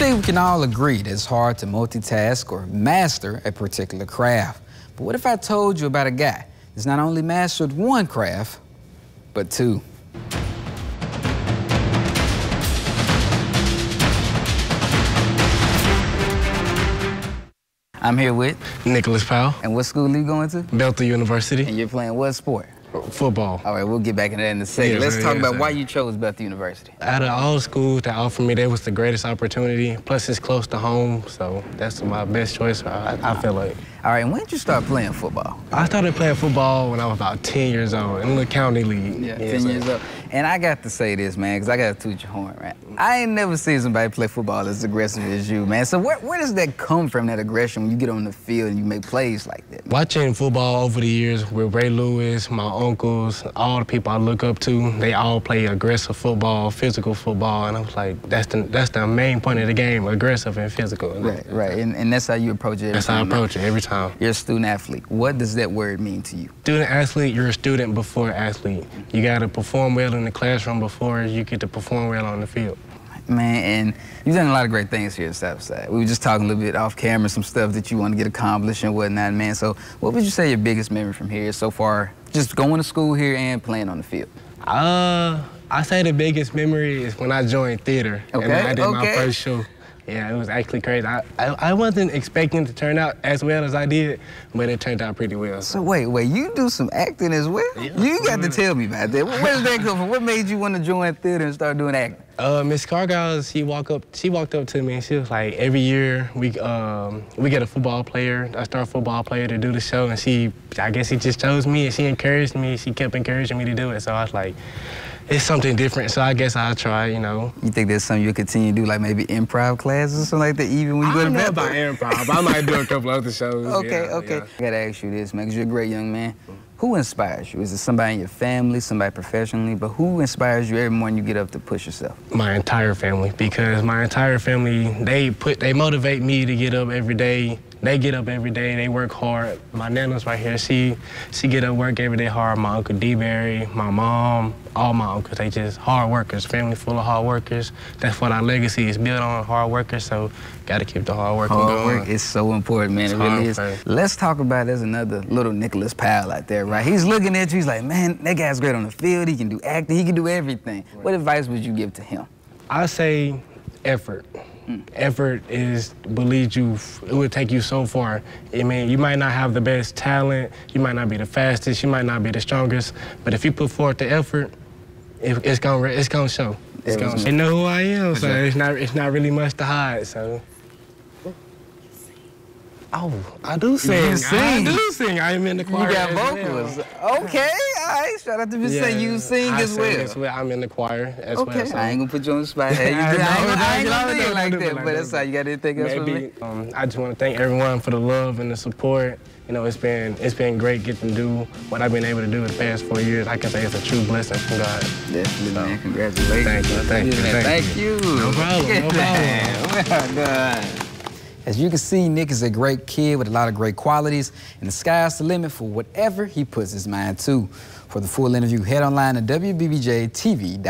think we can all agree that it's hard to multitask or master a particular craft. But what if I told you about a guy that's not only mastered one craft, but two? I'm here with Nicholas Powell. And what school are you going to? Bethel University. And you're playing what sport? Football. All right, we'll get back into that in a second. Yes, Let's talk yes, about why you chose Bethel University. Out of all schools that offered me, that was the greatest opportunity. Plus, it's close to home, so that's my best choice, I, I feel like. All right, when did you start playing football? I started playing football when I was about 10 years old in the county league. Yeah, 10 years old. And I got to say this, man, because I got to toot your horn, right? I ain't never seen somebody play football as aggressive as you, man. So where, where does that come from, that aggression, when you get on the field and you make plays like that? Watching football over the years with Ray Lewis, my uncles, all the people I look up to, they all play aggressive football, physical football, and I was like, that's the that's the main point of the game, aggressive and physical. Right, right, and, and that's how you approach it That's how I approach it every time. You're a student athlete. What does that word mean to you? Student athlete, you're a student before athlete. You got to perform well in the classroom before you get to perform well on the field. Man, and you've done a lot of great things here at Southside. We were just talking a little bit off camera, some stuff that you want to get accomplished and whatnot, man. So what would you say your biggest memory from here so far, just going to school here and playing on the field? Uh, I say the biggest memory is when I joined theater. Okay, and I did okay. my first show. Yeah, it was actually crazy. I, I, I, wasn't expecting to turn out as well as I did, but it turned out pretty well. So wait, wait, you do some acting as well? Yeah, you got to tell me about that. Where did that come from? What made you want to join theater and start doing acting? Uh, Miss Cargile, she walked up. She walked up to me and she was like, every year we um, we get a football player, a star football player to do the show, and she, I guess, she just chose me and she encouraged me. She kept encouraging me to do it. So I was like, it's something different, so I guess I'll try, you know. You think there's something you'll continue to do, like maybe improv classes or something like that, even when you go to bed? about improv. I might do a couple other shows. Okay, yeah, okay. Yeah. I gotta ask you this, man, because you're a great young man. Who inspires you? Is it somebody in your family, somebody professionally, but who inspires you every morning you get up to push yourself? My entire family, because my entire family, they put, they motivate me to get up every day they get up every day, they work hard. My nana's right here, she she get up work every day hard. My uncle D-Berry, my mom, all my uncles, they just hard workers, family full of hard workers. That's what our legacy is built on, hard workers, so gotta keep the hard work hard going. work is so important, man, it's it really is. Let's talk about there's another little Nicholas Powell out there, right? He's looking at you, he's like, man, that guy's great on the field, he can do acting, he can do everything. What advice would you give to him? I say effort. Effort is will lead you. It will take you so far. I mean, you might not have the best talent. You might not be the fastest. You might not be the strongest. But if you put forth the effort, it, it's gonna it's gonna show. It's gonna. They know who I am, so it's not it's not really much to hide. So. Oh, I do sing. You sing. I do sing. I am in the choir. You got vocals. Well. Okay, all right. Shout out to Miss yeah, You sing I as well. as well. I'm in the choir as okay. well. So. I ain't gonna put you on the spot. Hey, you I, ain't, I ain't gonna do it like that, but that's how you got anything else Maybe, for me? Um, I just want to thank everyone for the love and the support. You know, it's been it's been great getting to do what I've been able to do in the past four years. I can say it's a true blessing from God. Definitely, so, man. Congratulations. Thank you. Thank you. Thank, thank you. you. No problem. No problem. Well done. As you can see, Nick is a great kid with a lot of great qualities, and the sky's the limit for whatever he puts his mind to. For the full interview, head online to WBBJTV.com.